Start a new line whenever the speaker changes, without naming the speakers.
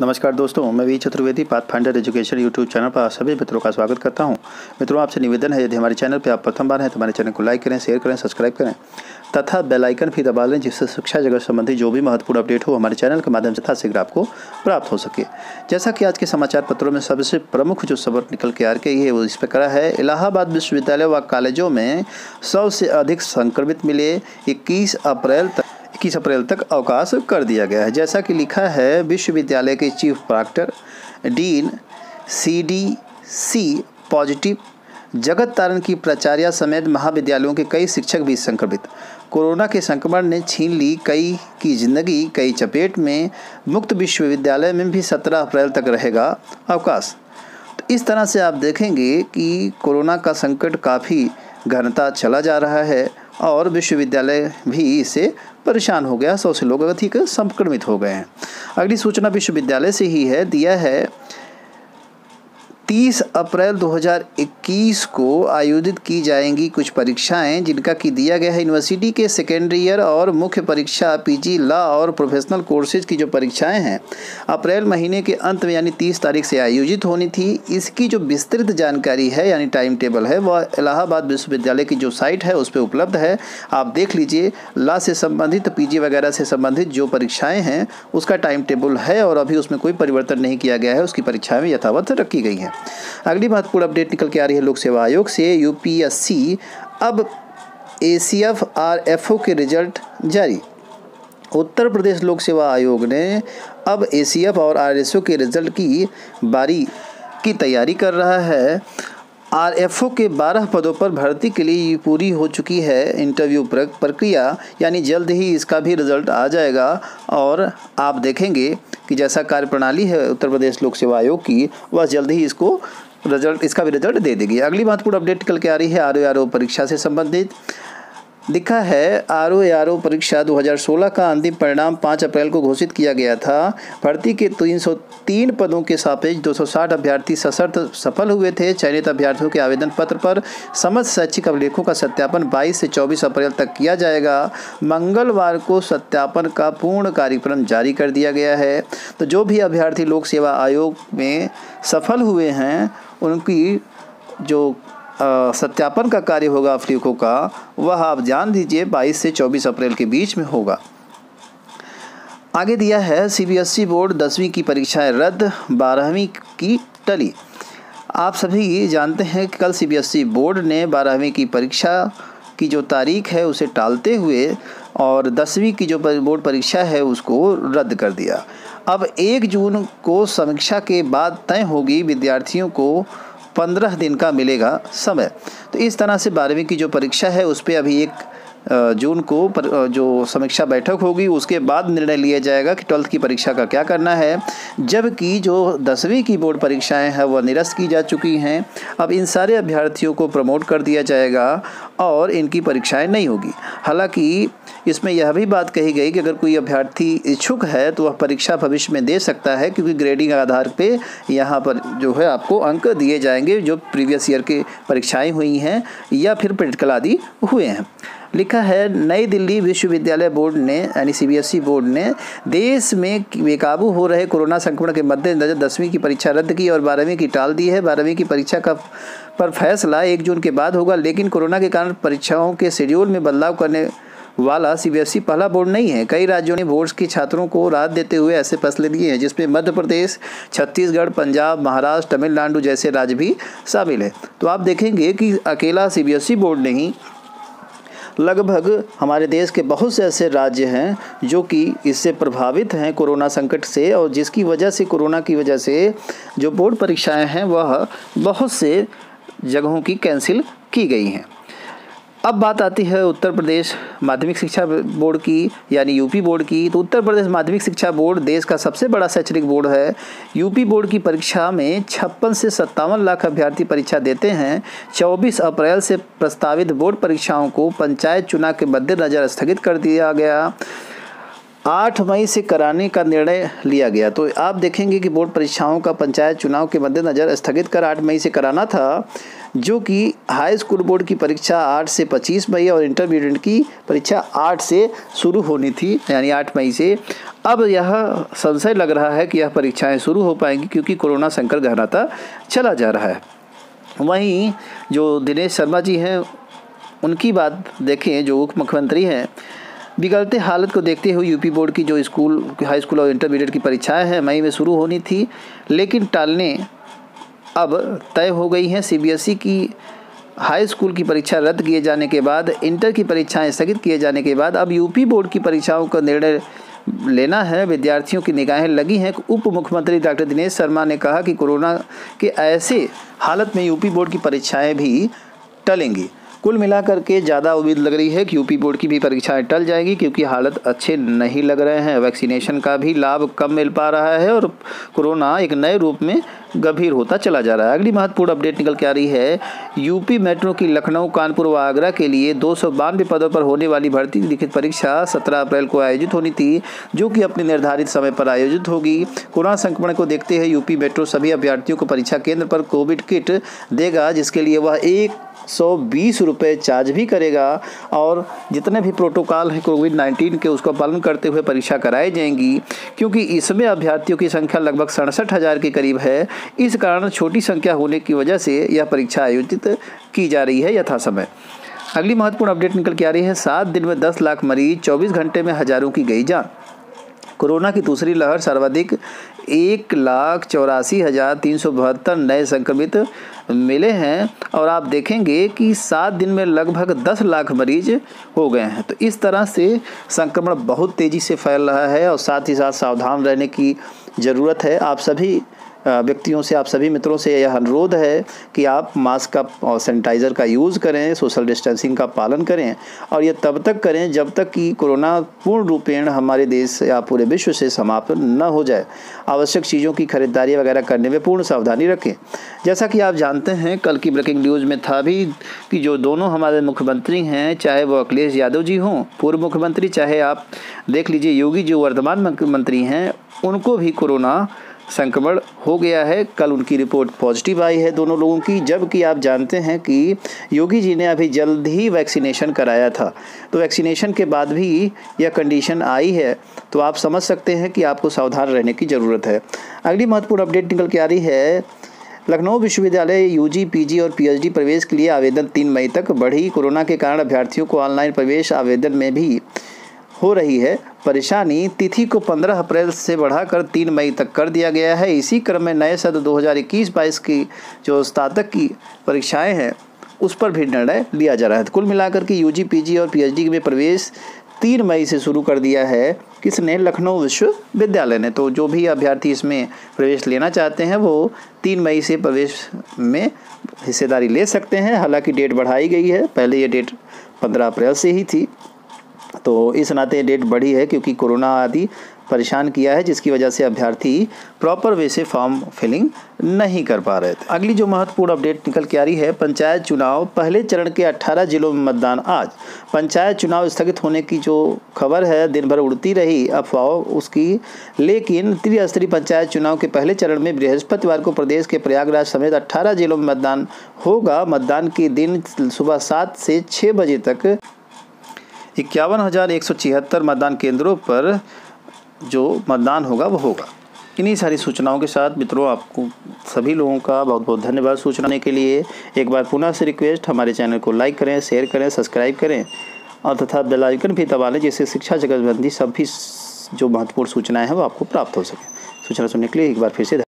नमस्कार दोस्तों, मैं V Chaturvedi path finder education YouTube channel पर सभी मित्रों का स्वागत करता हूँ। मित्रों, आपसे निवेदन है, यदि हमारे चैनल पर आप प्रथम बार हैं तो हमारे चैनल को लाइक करें शेयर करें सब्सक्राइब करें, तथा बेल आइकन भी दबा लें, जिससे शिक्षा जगत संबंधी जो भी महत्वपूर्ण अपडेट हो, हमारे चैनल के माध्यम से यथाशीघ्र आपको प्राप्त हो सके। जैसा कि आज के समाचार पत्रों में सबसे प्रमुख जो खबर निकल के आ रही है, वो इस प्रकार है। इलाहाबाद विश्वविद्यालय व कॉलेजों में सौ से अधिक संक्रमित मिले, इक्कीस अप्रैल तक इक्कीस अप्रैल तक अवकाश कर दिया गया है। जैसा कि लिखा है, विश्वविद्यालय के chief proctor dean C C positive, Jagat Taran की प्राचार्य समेत महाविद्यालयों के कई शिक्षक भी संक्रमित। कोरोना के संक्रमण ने छीन ली कई की ज़िंदगी, कई चपेट में। मुक्त विश्वविद्यालय में भी सत्रह अप्रैल तक रहेगा अवकाश। तो इस तरह से आप देखेंगे कि कोरोना का संकट काफ़ी घनता चला जा रहा है और विश्वविद्यालय भी इससे परेशान हो गया, सौ से लोग अधिक संक्रमित हो गए हैं। अगली सूचना विश्वविद्यालय से ही है, दिया है 30 अप्रैल 2021 को आयोजित की जाएँगी कुछ परीक्षाएँ, जिनका कि दिया गया है यूनिवर्सिटी के सेकेंडरी ईयर और मुख्य परीक्षा पीजी लॉ और प्रोफेशनल कोर्सेज की जो परीक्षाएँ हैं। अप्रैल महीने के अंत में, यानी 30 तारीख से आयोजित होनी थी। इसकी जो विस्तृत जानकारी है, यानी टाइम टेबल है, वह इलाहाबाद विश्वविद्यालय की जो साइट है, उस पर उपलब्ध है। आप देख लीजिए, लॉ से संबंधित, पीजी वगैरह से संबंधित जो परीक्षाएँ हैं, उसका टाइम टेबल है और अभी उसमें कोई परिवर्तन नहीं किया गया है। उसकी परीक्षाएँ यथावत रखी गई हैं। अगली महत्वपूर्ण अपडेट निकल के आ रही है लोक सेवा आयोग से यूपीएससी अब A C F R F O के रिज़ल्ट जारी। उत्तर प्रदेश लोक सेवा आयोग ने अब ए सी एफ़ और आर एस ओ के रिज़ल्ट की बारी की तैयारी कर रहा है। आर एफ़ ओ के 12 पदों पर भर्ती के लिए पूरी हो चुकी है इंटरव्यू प्रक्रिया। यानी जल्द ही इसका भी रिज़ल्ट आ जाएगा। और आप देखेंगे कि जैसा कार्यप्रणाली है उत्तर प्रदेश लोक सेवा आयोग की, वह जल्द ही इसको रिज़ल्ट इसका भी रिज़ल्ट दे देगी। अगली महत्वपूर्ण अपडेट निकल के आ रही है आर परीक्षा से संबंधित। लिखा है आर ओ आर ओ परीक्षा 2016 का अंतिम परिणाम 5 अप्रैल को घोषित किया गया था। भर्ती के 303 पदों के सापेक्ष 260 अभ्यर्थी सशर्त सफल हुए थे। चयनित अभ्यर्थियों के आवेदन पत्र पर समस्त शैक्षिक अभिलेखों का सत्यापन 22 से 24 अप्रैल तक किया जाएगा। मंगलवार को सत्यापन का पूर्ण कार्यक्रम जारी कर दिया गया है। तो जो भी अभ्यर्थी लोक सेवा आयोग में सफल हुए हैं, उनकी जो सत्यापन का कार्य होगा अफ्रीकों का, वह आप जान दीजिए 22 से 24 अप्रैल के बीच में होगा। आगे दिया है, सीबीएसई बोर्ड दसवीं की परीक्षाएँ रद्द, बारहवीं की टली। आप सभी जानते हैं कि कल सीबीएसई बोर्ड ने बारहवीं की परीक्षा की जो तारीख है, उसे टालते हुए और दसवीं की जो बोर्ड परीक्षा है, उसको रद्द कर दिया। अब एक जून को समीक्षा के बाद तय होगी विद्यार्थियों को पंद्रह दिन का मिलेगा समय। तो इस तरह से बारहवीं की जो परीक्षा है उस पर अभी एक जून को पर, जो समीक्षा बैठक होगी उसके बाद निर्णय लिया जाएगा कि ट्वेल्थ की परीक्षा का क्या करना है। जबकि जो दसवीं की बोर्ड परीक्षाएँ हैं वह निरस्त की जा चुकी हैं। अब इन सारे अभ्यर्थियों को प्रमोट कर दिया जाएगा और इनकी परीक्षाएँ नहीं होगी। हालाँकि इसमें यह भी बात कही गई कि अगर कोई अभ्यर्थी इच्छुक है तो वह परीक्षा भविष्य में दे सकता है, क्योंकि ग्रेडिंग आधार पे यहाँ पर जो है आपको अंक दिए जाएँगे, जो प्रीवियस ईयर की परीक्षाएँ हुई हैं, या फिर प्रैक्टिकल आदि हुए हैं। लिखा है, नई दिल्ली विश्वविद्यालय बोर्ड ने, यानी सीबीएसई बोर्ड ने, देश में बेकाबू हो रहे कोरोना संक्रमण के मद्देनजर दसवीं की परीक्षा रद्द की और बारहवीं की टाल दी है। बारहवीं की परीक्षा का पर फैसला एक जून के बाद होगा, लेकिन कोरोना के कारण परीक्षाओं के शेड्यूल में बदलाव करने वाला सीबीएसई पहला बोर्ड नहीं है। कई राज्यों ने बोर्ड्स के छात्रों को राहत देते हुए ऐसे फैसले लिए हैं, जिसमें मध्य प्रदेश, छत्तीसगढ़, पंजाब, महाराष्ट्र, तमिलनाडु जैसे राज्य भी शामिल है। तो आप देखेंगे कि अकेला सीबीएसई बोर्ड नहीं, लगभग हमारे देश के बहुत से ऐसे राज्य हैं जो कि इससे प्रभावित हैं कोरोना संकट से, और जिसकी वजह से, कोरोना की वजह से जो बोर्ड परीक्षाएँ हैं, वह बहुत से जगहों की कैंसिल की गई हैं। अब बात आती है उत्तर प्रदेश माध्यमिक शिक्षा बोर्ड की, यानी यूपी बोर्ड की। तो उत्तर प्रदेश माध्यमिक शिक्षा बोर्ड देश का सबसे बड़ा शैक्षणिक बोर्ड है। यूपी बोर्ड की परीक्षा में छप्पन से सत्तावन लाख अभ्यर्थी परीक्षा देते हैं। 24 अप्रैल से प्रस्तावित बोर्ड परीक्षाओं को पंचायत चुनाव के मद्देनज़र स्थगित कर दिया गया। आठ मई से कराने का निर्णय लिया गया। तो आप देखेंगे कि बोर्ड परीक्षाओं का पंचायत चुनाव के मद्देनज़र स्थगित कर आठ मई से कराना था, जो कि हाई स्कूल बोर्ड की परीक्षा आठ से पच्चीस मई और इंटरमीडिएट की परीक्षा आठ से शुरू होनी थी, यानी आठ मई से। अब यह संशय लग रहा है कि यह परीक्षाएँ शुरू हो पाएँगी क्योंकि कोरोना संकट गहराता चला जा रहा है। वहीं जो दिनेश शर्मा जी हैं, उनकी बात देखें, जो उप मुख्यमंत्री हैं बिगड़ते हालत को देखते हुए यूपी बोर्ड की जो स्कूल, हाई स्कूल और इंटरमीडिएट की परीक्षाएँ हैं, मई में शुरू होनी थी, लेकिन टालने अब तय हो गई हैं। सीबीएसई की हाई स्कूल की परीक्षा रद्द किए जाने के बाद, इंटर की परीक्षाएँ स्थगित किए जाने के बाद, अब यूपी बोर्ड की परीक्षाओं का निर्णय लेना है। विद्यार्थियों की निगाहें लगी हैं। उप मुख्यमंत्री डॉक्टर दिनेश शर्मा ने कहा कि कोरोना के ऐसे हालत में यूपी बोर्ड की परीक्षाएँ भी टलेंगी। कुल मिलाकर के ज़्यादा उम्मीद लग रही है कि यूपी बोर्ड की भी परीक्षाएँ टल जाएगी, क्योंकि हालत अच्छे नहीं लग रहे हैं। वैक्सीनेशन का भी लाभ कम मिल पा रहा है और कोरोना एक नए रूप में गंभीर होता चला जा रहा है। अगली महत्वपूर्ण अपडेट निकल के आ रही है, यूपी मेट्रो की लखनऊ, कानपुर व आगरा के लिए दो सौ बानवे पदों पर होने वाली भर्ती लिखित परीक्षा सत्रह अप्रैल को आयोजित होनी थी, जो कि अपने निर्धारित समय पर आयोजित होगी। कोरोना संक्रमण को देखते हुए यूपी मेट्रो सभी अभ्यर्थियों को परीक्षा केंद्र पर कोविड किट देगा, जिसके लिए वह एक सौ बीस रुपये चार्ज भी करेगा और जितने भी प्रोटोकॉल हैं कोविड नाइन्टीन के, उसका पालन करते हुए परीक्षा कराई जाएँगी, क्योंकि इसमें अभ्यर्थियों की संख्या लगभग सड़सठ हज़ार के करीब है। इस कारण छोटी संख्या होने की वजह से यह परीक्षा आयोजित की जा रही है यथासमय। अगली महत्वपूर्ण अपडेट निकल के आ रही है। सात दिन में दस लाख मरीज़, चौबीस घंटे में हज़ारों की गई जान। कोरोना की दूसरी लहर सर्वाधिक एक लाख चौरासी हज़ार तीन सौ बहत्तर नए संक्रमित मिले हैं और आप देखेंगे कि सात दिन में लगभग दस लाख मरीज़ हो गए हैं। तो इस तरह से संक्रमण बहुत तेज़ी से फैल रहा है और साथ ही साथ सावधान रहने की ज़रूरत है। आप सभी व्यक्तियों से, आप सभी मित्रों से यह अनुरोध है कि आप मास्क का और सैनिटाइज़र का यूज़ करें, सोशल डिस्टेंसिंग का पालन करें और ये तब तक करें जब तक कि कोरोना पूर्ण रूपेण हमारे देश या पूरे विश्व से समाप्त न हो जाए। आवश्यक चीज़ों की खरीदारी वगैरह करने में पूर्ण सावधानी रखें। जैसा कि आप जानते हैं, कल की ब्रेकिंग न्यूज़ में था भी कि जो दोनों हमारे मुख्यमंत्री हैं, चाहे वो अखिलेश यादव जी हों, पूर्व मुख्यमंत्री, चाहे आप देख लीजिए योगी जो वर्तमान मुख्यमंत्री हैं, उनको भी कोरोना संक्रमण हो गया है। कल उनकी रिपोर्ट पॉजिटिव आई है दोनों लोगों की, जबकि आप जानते हैं कि योगी जी ने अभी जल्द ही वैक्सीनेशन कराया था। तो वैक्सीनेशन के बाद भी यह कंडीशन आई है तो आप समझ सकते हैं कि आपको सावधान रहने की ज़रूरत है। अगली महत्वपूर्ण अपडेट निकल के आ रही है। लखनऊ विश्वविद्यालय यूजी पीजी और पीएचडी प्रवेश के लिए आवेदन तीन मई तक बढ़ी। कोरोना के कारण अभ्यर्थियों को ऑनलाइन प्रवेश आवेदन में भी हो रही है। परेशानी तिथि को 15 अप्रैल से बढ़ाकर 3 मई तक कर दिया गया है। इसी क्रम में नए सत्र 2021-22 की जो स्नातक की परीक्षाएँ हैं, उस पर भी निर्णय लिया जा रहा है। कुल मिलाकर के यूजी पीजी और पीएचडी में प्रवेश तीन मई से शुरू कर दिया है किसने? लखनऊ विश्वविद्यालय ने। तो जो भी अभ्यर्थी इसमें प्रवेश लेना चाहते हैं, वो तीन मई से प्रवेश में हिस्सेदारी ले सकते हैं। हालाँकि डेट बढ़ाई गई है। पहले ये डेट पंद्रह अप्रैल से ही थी। तो इस नाते डेट बढ़ी है क्योंकि कोरोना आदि परेशान किया है, जिसकी वजह से अभ्यर्थी प्रॉपर वे से फॉर्म फिलिंग नहीं कर पा रहे थे। अगली जो महत्वपूर्ण अपडेट निकल के आ रही है, पंचायत चुनाव पहले चरण के 18 जिलों में मतदान आज। पंचायत चुनाव स्थगित होने की जो खबर है दिन भर उड़ती रही अफवाह उसकी, लेकिन त्रिस्तरीय पंचायत चुनाव के पहले चरण में बृहस्पतिवार को प्रदेश के प्रयागराज समेत अट्ठारह जिलों में मतदान होगा। मतदान के दिन सुबह सात से छः बजे तक इक्यावन हज़ार एक सौ छिहत्तर मतदान केंद्रों पर जो मतदान होगा, वो होगा। इन्हीं सारी सूचनाओं के साथ मित्रों, आपको सभी लोगों का बहुत बहुत धन्यवाद सूचना के लिए। एक बार पुनः से रिक्वेस्ट, हमारे चैनल को लाइक करें, शेयर करें, सब्सक्राइब करें और तथा बेल आइकन भी दबा लें, जिससे शिक्षा जगत संबंधी सभी जो महत्वपूर्ण सूचनाएँ हैं, वो आपको प्राप्त हो सकें। सूचना सुनने के लिए एक बार फिर से